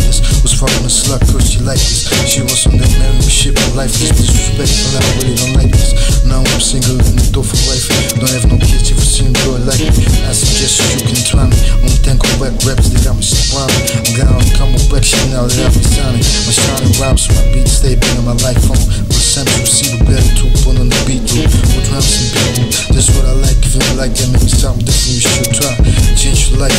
this. Was fucking a slut cause she liked this. She was on that marry me shit, but life is disrespectful. I really don't like this. Now I'm single and the door for wife. Don't have no kids if you see a girl like me. I suggest you can try me. Only think of whack raps, they got me surrounded. I'm gonna come back shit now that I've been signing. My shining rhymes, my beats stay bringing my life on home. With central receiver, better to put on the beat through. With drums and people, that's what I like. If you like that, make something different, you should try. Change your life,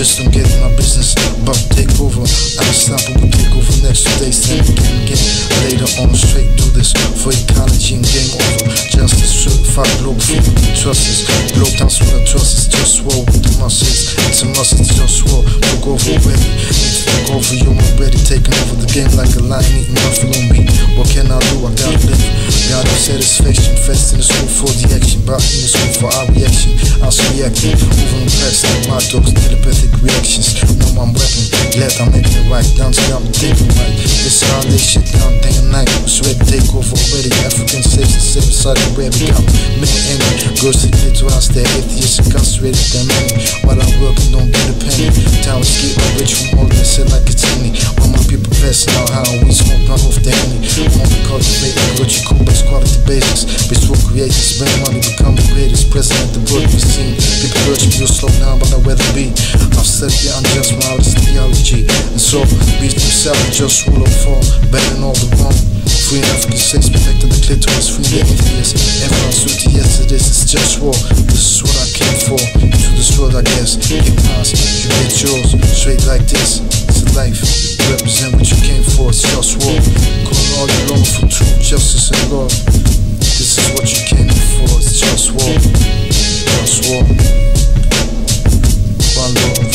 Just don't get in my business, about to take over. I'm unstoppable, take over next day, stand again, again. Later on, straight do this for ecology and game over. Justice, certified global freedom, trust us. Blow down, sweat, trust us, just swell with the muscles. It's a must, it's just swell. Took over already, need take over, you're already taking over the game like a lion eating buffalo meat. What can I do? I gotta live. Got no satisfaction, fast in the school for the but in the school for our reaction. I was reacting, moving past like my dogs, telepathic reactions. Now I'm rapping, glad I'm making it right. Down to I'm thinking right. This how they shit down day and night. Ready take over already. African slaves and civil Saudi Arabia got many enemy. Girls to get to us, they're atheists, incarcerated, them many. While I'm working, don't get a penny. Time is getting rich from all this shit like it's any. When my people passing out, how we smoke, not off the enemy. Only cultivate virtue, cool, best quality basics. Bitch, will create this, spend money, become the greatest. President, the book we seen. People urge me to slow down, but I'd rather be. I've said the unjust, my theology. And so, beat themselves, just rule of fall, better than all the wrong. Free enough for the sex, protecting the clitoris, free the atheist. Everyone's with the yes, it is, it's just war. This is what I came for, to this world, I guess. Get past, you get yours, straight like this. It's a life, you represent what you came for, it's just war. Calling all you long for truth, justice, and love. This is what you came for, it's just war. Just war. One love.